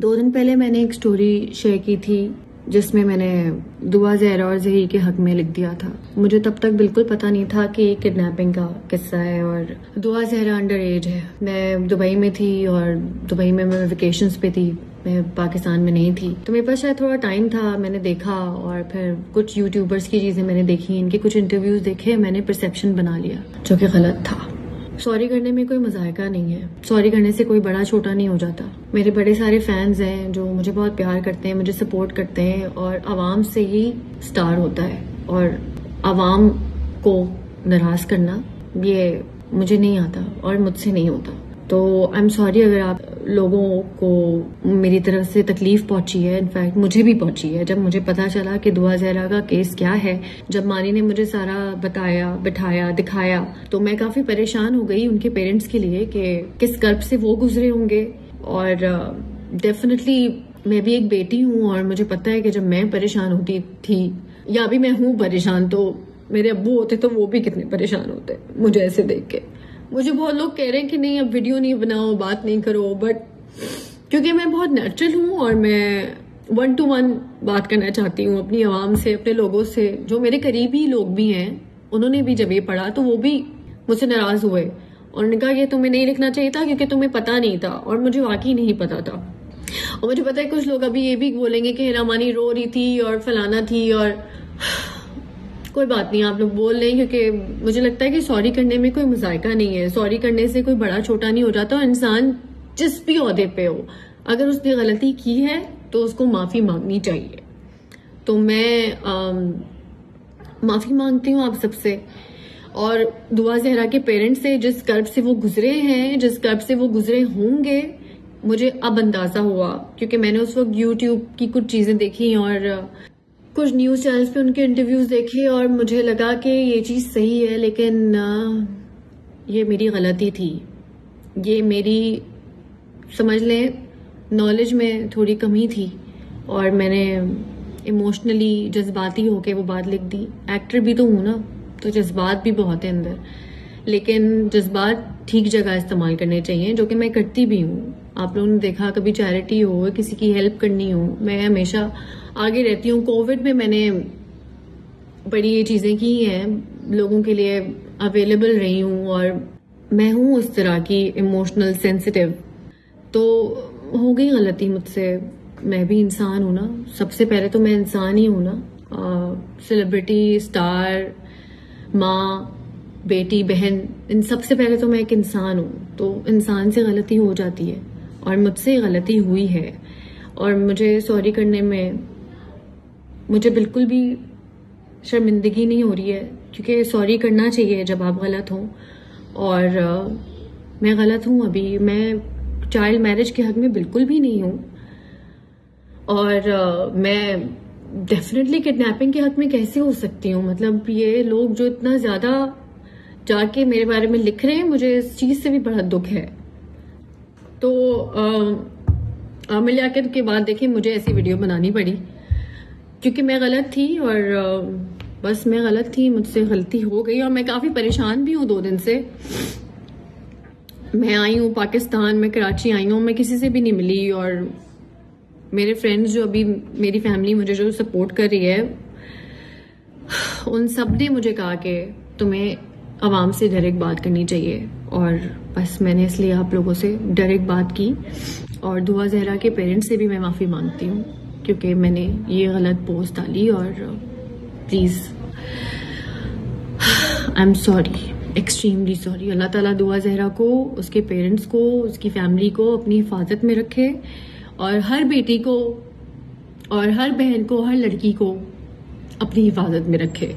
दो दिन पहले मैंने एक स्टोरी शेयर की थी, जिसमें मैंने दुआ जहरा और जही के हक में लिख दिया था। मुझे तब तक बिल्कुल पता नहीं था कि किडनैपिंग का किस्सा है और दुआ जहरा अंडर एज है। मैं दुबई में थी और दुबई में मैं वेकेशंस पे थी, मैं पाकिस्तान में नहीं थी। तो मेरे पास शायद थोड़ा टाइम था, मैंने देखा और फिर कुछ यूट्यूबर्स की चीज़ें मैंने देखी, इनके कुछ इंटरव्यूज़ देखे, मैंने परसेप्शन बना लिया, जो कि गलत था। सॉरी करने में कोई मजायका नहीं है। सॉरी करने से कोई बड़ा छोटा नहीं हो जाता। मेरे बड़े सारे फैंस हैं जो मुझे बहुत प्यार करते हैं, मुझे सपोर्ट करते हैं और आवाम से ही स्टार होता है। और आवाम को नाराज़ करना, ये मुझे नहीं आता और मुझसे नहीं होता। तो आई एम सॉरी अगर आप लोगों को मेरी तरफ़ से तकलीफ़ पहुँची है। इनफैक्ट मुझे भी पहुँची है। जब मुझे पता चला कि दुआ जहरा का केस क्या है जब मानी ने मुझे सारा बताया बिठाया दिखाया तो मैं काफ़ी परेशान हो गई उनके पेरेंट्स के लिए कि किस कर्ब से वो गुजरे होंगे। और डेफिनेटली uh, मैं भी एक बेटी हूँ और मुझे पता है कि जब मैं परेशान होती थी या अभी मैं हूँ परेशान तो मेरे अब्बू होते तो वो भी कितने परेशान होते मुझे ऐसे देख के। मुझे बहुत लोग कह रहे हैं कि नहीं, अब वीडियो नहीं बनाओ, बात नहीं करो बट क्योंकि मैं बहुत नेचुरल हूँ और मैं वन टू वन बात करना चाहती हूँ अपनी आवाम से, अपने लोगों से, जो मेरे करीबी लोग भी हैं, उन्होंने भी जब ये पढ़ा तो वो भी मुझसे नाराज़ हुए। और उन्होंने कहा कि तुम्हें नहीं लिखना चाहिए था क्योंकि तुम्हें पता नहीं था और मुझे वाकई नहीं पता था। और मुझे पता है कुछ लोग अभी ये भी बोलेंगे कि हिरामानी रो रही थी और फलाना थी और कोई बात नहीं, आप लोग बोल लें, क्योंकि मुझे लगता है कि सॉरी करने में कोई मजायका नहीं है। सॉरी करने से कोई बड़ा छोटा नहीं हो जाता और इंसान जिस भी अहदे पे हो, अगर उसने गलती की है तो उसको माफ़ी मांगनी चाहिए। तो मैं माफ़ी मांगती हूँ आप सबसे। और दुआ जहरा के पेरेंट्स से, जिस कर्ब से वो गुजरे हैं, जिस कर्ब से वो गुजरे होंगे, मुझे अब अंदाज़ा हुआ, क्योंकि मैंने उस वक्त यूट्यूब की कुछ चीज़ें देखी और कुछ न्यूज़ चैनल्स पे उनके इंटरव्यूज़ देखे और मुझे लगा कि ये चीज़ सही है, लेकिन ये मेरी गलती थी। ये मेरी, समझ लें नॉलेज में थोड़ी कमी थी और मैंने इमोशनली जज्बाती होके वो बात लिख दी। एक्टर भी तो हूँ ना तो जज्बात भी बहुत है अंदर। लेकिन जज्बात ठीक जगह इस्तेमाल करने चाहिए, जो कि मैं करती भी हूँ। आप लोगों ने देखा, कभी चैरिटी हो, किसी की हेल्प करनी हो, मैं हमेशा आगे रहती हूँ। कोविड में मैंने बड़ी ये चीज़ें की हैं, लोगों के लिए अवेलेबल रही हूँ और मैं हूँ उस तरह की इमोशनल सेंसिटिव तो हो गई गलती मुझसे। मैं भी इंसान हूँ ना। सबसे पहले तो मैं इंसान ही हूँ ना। सेलिब्रिटी स्टार माँ, बेटी, बहन, इन सबसे पहले तो मैं एक इंसान हूँ। तो इंसान से गलती हो जाती है। और मुझसे गलती हुई है। और मुझे सॉरी करने में मुझे बिल्कुल भी शर्मिंदगी नहीं हो रही है क्योंकि सॉरी करना चाहिए जब आप गलत हों। और आ, मैं गलत हूँ अभी। मैं चाइल्ड मैरिज के हक में बिल्कुल भी नहीं हूँ। और आ, मैं डेफिनेटली किडनैपिंग के हक में कैसे हो सकती हूँ? मतलब ये लोग जो इतना ज़्यादा जाके मेरे बारे में लिख रहे हैं मुझे इस चीज़ से भी बड़ा दुख है। तो मिल आकर के बाद देखिए मुझे ऐसी वीडियो बनानी पड़ी। क्योंकि मैं गलत थी और बस मैं गलत थी, मुझसे गलती हो गई और मैं काफ़ी परेशान भी हूँ दो दिन से। मैं आई हूँ पाकिस्तान, में कराची आई हूँ, मैं किसी से भी नहीं मिली और मेरे फ्रेंड्स जो अभी मेरी फैमिली मुझे जो सपोर्ट कर रही है, उन सबने मुझे कहा कि तुम्हें आवाम से डायरेक्ट बात करनी चाहिए और बस मैंने इसलिए आप लोगों से डायरेक्ट बात की और दुआ जहरा के पेरेंट्स से भी मैं माफ़ी मांगती हूँ, क्योंकि मैंने ये गलत पोस्ट डाली और please I am sorry extremely sorry Allah ताला दुआ जहरा को, उसके पेरेंट्स को, उसकी फैमिली को अपनी हिफाजत में रखे और हर बेटी को और हर बहन को, हर लड़की को अपनी हिफाजत में रखे।